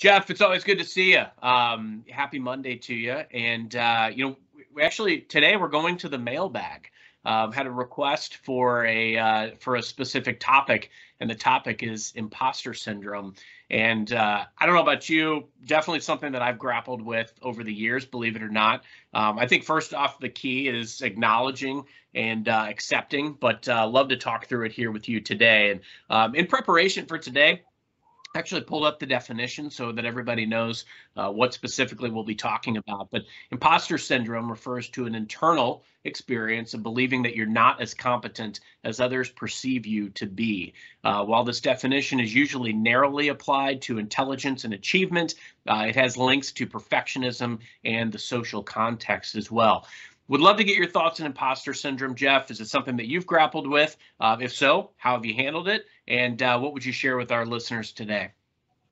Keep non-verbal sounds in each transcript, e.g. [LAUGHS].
Jeff, it's always good to see you. Um, happy Monday to you. And, uh, you know, we actually today we're going to the mailbag. Um, had a request for a uh, for a specific topic, and the topic is imposter syndrome. And uh, I don't know about you, definitely something that I've grappled with over the years, believe it or not. Um, I think first off, the key is acknowledging and uh, accepting, but uh, love to talk through it here with you today. And um, in preparation for today, actually pulled up the definition so that everybody knows uh, what specifically we'll be talking about. But imposter syndrome refers to an internal experience of believing that you're not as competent as others perceive you to be. Uh, while this definition is usually narrowly applied to intelligence and achievement, uh, it has links to perfectionism and the social context as well. Would love to get your thoughts on imposter syndrome, Jeff. Is it something that you've grappled with? Uh, if so, how have you handled it? And uh, what would you share with our listeners today?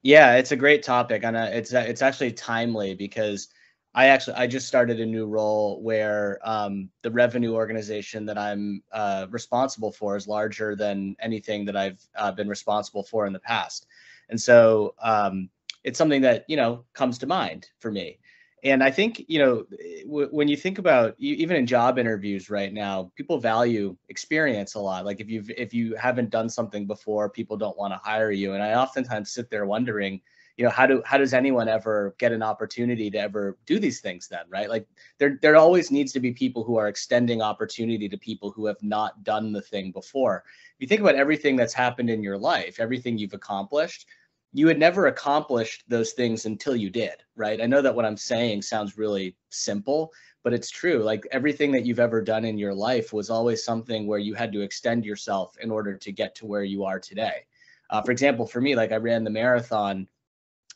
Yeah, it's a great topic, and uh, it's uh, it's actually timely because I actually I just started a new role where um, the revenue organization that I'm uh, responsible for is larger than anything that I've uh, been responsible for in the past, and so um, it's something that you know comes to mind for me and i think you know w- when you think about even in job interviews right now people value experience a lot. Like if you've if you haven't done something before people don't want to hire you. And i oftentimes sit there wondering you know how do how does anyone ever get an opportunity to ever do these things then right? Like there there always needs to be people who are extending opportunity to people who have not done the thing before. If you think about everything that's happened in your life everything you've accomplished you had never accomplished those things until you did, right? I know that what I'm saying sounds really simple, but it's true. Like everything that you've ever done in your life was always something where you had to extend yourself in order to get to where you are today. Uh, for example, for me, like I ran the marathon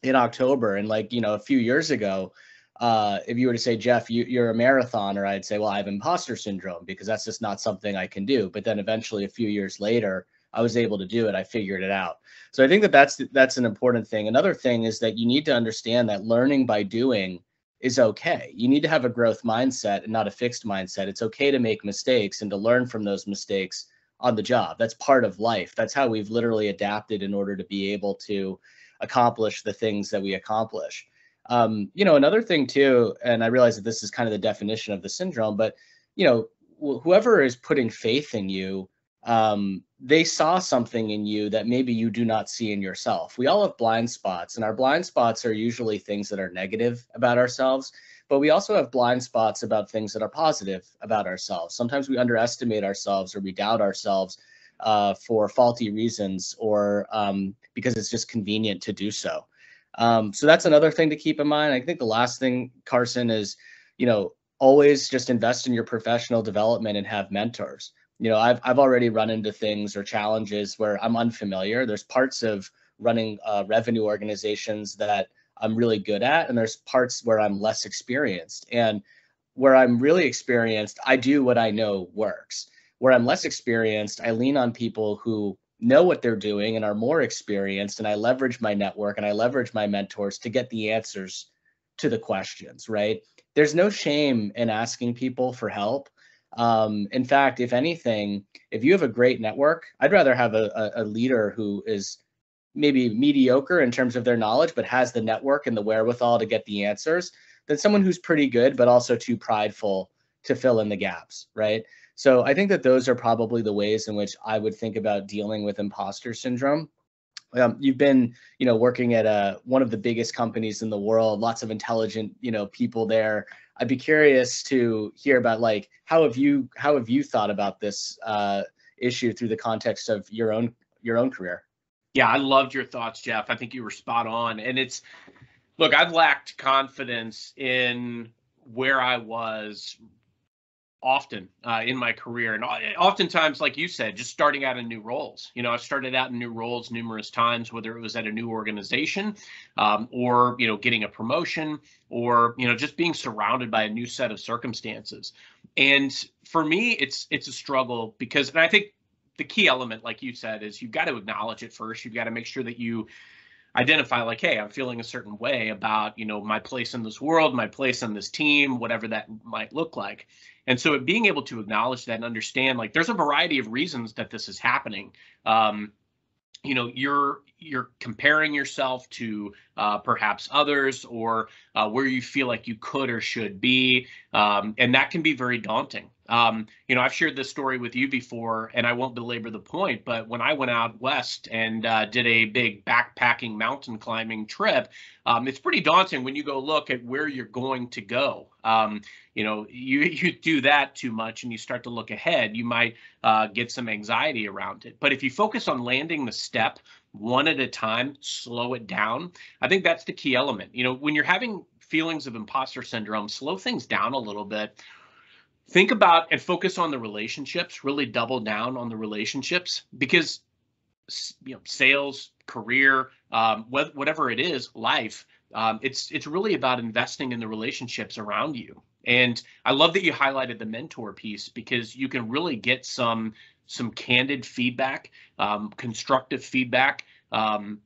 in October, and like you know, a few years ago, uh, if you were to say, Jeff, you, are a marathoner, I'd say, well, I have imposter syndrome because that's just not something I can do. But then eventually, a few years later, I was able to do it. I figured it out. So I think that that's that's an important thing. Another thing is that you need to understand that learning by doing is okay. You need to have a growth mindset and not a fixed mindset. It's okay to make mistakes and to learn from those mistakes on the job. That's part of life. That's how we've literally adapted in order to be able to accomplish the things that we accomplish. Um, you know, another thing too, and I realize that this is kind of the definition of the syndrome, but you know, wh- whoever is putting faith in you um, they saw something in you that maybe you do not see in yourself. We all have blind spots, and our blind spots are usually things that are negative about ourselves, but we also have blind spots about things that are positive about ourselves. Sometimes we underestimate ourselves or we doubt ourselves uh, for faulty reasons or um, because it's just convenient to do so. Um, so that's another thing to keep in mind. I think the last thing, Carson, is you know always just invest in your professional development and have mentors you know i've, I've already run into things or challenges where i'm unfamiliar. There's parts of running uh, revenue organizations that i'm really good at and there's parts where i'm less experienced. And where i'm really experienced i do what i know works. Where i'm less experienced i lean on people who know what they're doing and are more experienced and i leverage my network and i leverage my mentors to get the answers to the questions right? There's no shame in asking people for help um, in fact, if anything, if you have a great network, I'd rather have a, a, a leader who is maybe mediocre in terms of their knowledge, but has the network and the wherewithal to get the answers than someone who's pretty good, but also too prideful to fill in the gaps, right? So I think that those are probably the ways in which I would think about dealing with imposter syndrome. Um, you've been, you know, working at a uh, one of the biggest companies in the world, lots of intelligent, you know, people there. I'd be curious to hear about like how have you how have you thought about this uh, issue through the context of your own your own career? Yeah, I loved your thoughts, Jeff. I think you were spot on. And it's look, I've lacked confidence in where I was often uh, in my career. And oftentimes like you said just starting out in new roles. You know i've started out in new roles numerous times whether it was at a new organization um, or you know getting a promotion or you know just being surrounded by a new set of circumstances. And for me it's it's a struggle because and i think the key element like you said is you've got to acknowledge it first. You've got to make sure that you identify like hey i'm feeling a certain way about you know my place in this world my place on this team whatever that might look like. And so being able to acknowledge that and understand like there's a variety of reasons that this is happening. Um, you know you're you're comparing yourself to uh, perhaps others or uh, where you feel like you could or should be. Um, and that can be very daunting. Um, you know, I've shared this story with you before, and I won't belabor the point, but when I went out west and uh, did a big backpacking mountain climbing trip, um, it's pretty daunting when you go look at where you're going to go. Um, you know, you [LAUGHS] you do that too much and you start to look ahead, you might uh, get some anxiety around it. But if you focus on landing the step one at a time, slow it down. I think that's the key element. You know, when you're having feelings of imposter syndrome, slow things down a little bit think about and focus on the relationships really double down on the relationships because you know sales career um, wh- whatever it is life um, it's it's really about investing in the relationships around you and i love that you highlighted the mentor piece because you can really get some some candid feedback um, constructive feedback um,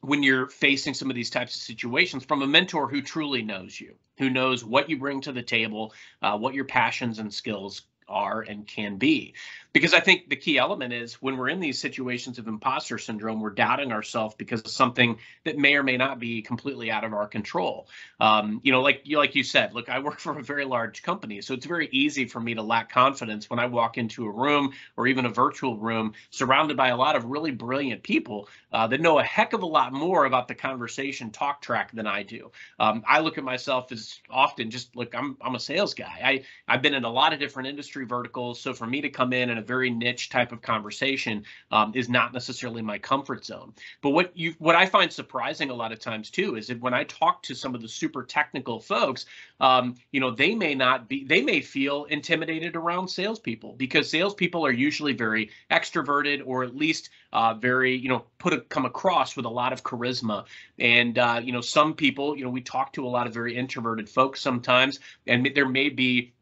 when you're facing some of these types of situations from a mentor who truly knows you, who knows what you bring to the table, uh, what your passions and skills are and can be. Because I think the key element is when we're in these situations of imposter syndrome, we're doubting ourselves because of something that may or may not be completely out of our control. Um, you know, like you like you said, look, I work [LAUGHS] for a very large company, so it's very easy for me to lack confidence when I walk into a room or even a virtual room surrounded by a lot of really brilliant people uh, that know a heck of a lot more about the conversation talk track than I do. Um, I look at myself as often just look, I'm I'm a sales guy. I I've been in a lot of different industry verticals, so for me to come in and a very niche type of conversation um, is not necessarily my comfort zone. But what you what I find surprising a lot of times too is that when I talk to some of the super technical folks, um, you know, they may not be they may feel intimidated around salespeople because salespeople are usually very extroverted or at least uh, very you know put a, come across with a lot of charisma and uh, you know some people you know we talk to a lot of very introverted folks sometimes and there may be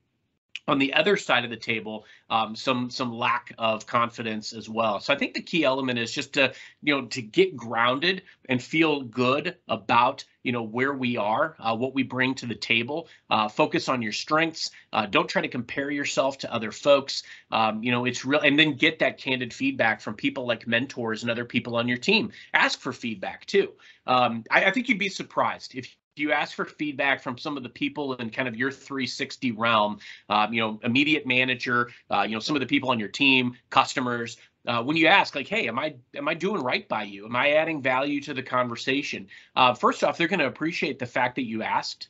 on the other side of the table um, some some lack of confidence as well. So i think the key element is just to you know to get grounded and feel good about you know where we are uh, what we bring to the table. Uh, focus on your strengths. Uh, don't try to compare yourself to other folks. Um, you know it's real and then get that candid feedback from people like mentors and other people on your team. Ask for feedback too. Um, I, I think you'd be surprised if you ask for feedback from some of the people in kind of your 360 realm, um, you know, immediate manager, uh, you know, some of the people on your team, customers, uh, when you ask like hey am i am i doing right by you? Am i adding value to the conversation? Uh, first off they're going to appreciate the fact that you asked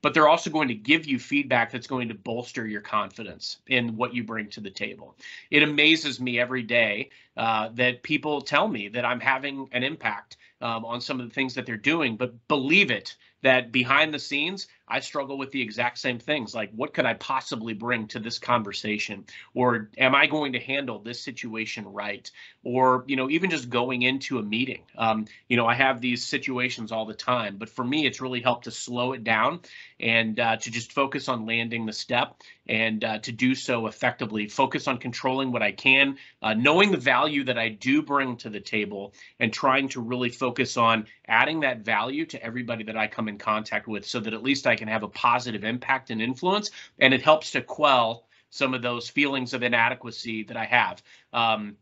but they're also going to give you feedback that's going to bolster your confidence in what you bring to the table. It amazes me every day uh, that people tell me that i'm having an impact um, on some of the things that they're doing but believe it that behind the scenes, I struggle with the exact same things. Like, what could I possibly bring to this conversation? Or am I going to handle this situation right? Or, you know, even just going into a meeting. Um, you know, I have these situations all the time, but for me, it's really helped to slow it down and uh, to just focus on landing the step and uh, to do so effectively. Focus on controlling what I can, uh, knowing the value that I do bring to the table, and trying to really focus on adding that value to everybody that I come in contact with so that at least I can have a positive impact and influence. And it helps to quell some of those feelings of inadequacy that I have. Um,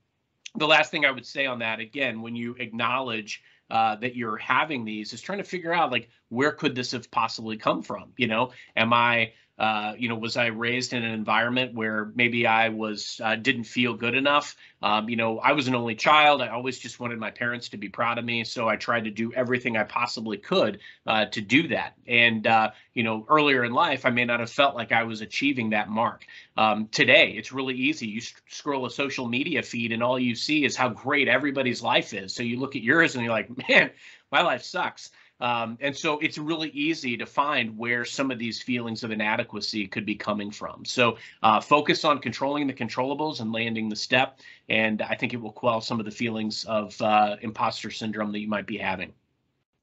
the last thing I would say on that, again, when you acknowledge uh, that you're having these, is trying to figure out like where could this have possibly come from? You know, am I uh, you know, was I raised in an environment where maybe I was uh, didn't feel good enough? Um, you know, I was an only child. I always just wanted my parents to be proud of me, so I tried to do everything I possibly could uh, to do that. And uh, you know, earlier in life, I may not have felt like I was achieving that mark. Um, today, it's really easy. You scroll a social media feed, and all you see is how great everybody's life is. So you look at yours, and you're like, man, my life sucks. Um, and so it's really easy to find where some of these feelings of inadequacy could be coming from. So uh, focus on controlling the controllables and landing the step. And I think it will quell some of the feelings of uh, imposter syndrome that you might be having.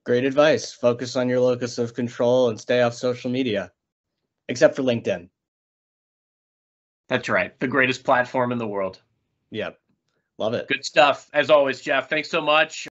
Great advice. Focus on your locus of control and stay off social media, except for LinkedIn. That's right. The greatest platform in the world. Yep. Love it. Good stuff. As always, Jeff. Thanks so much.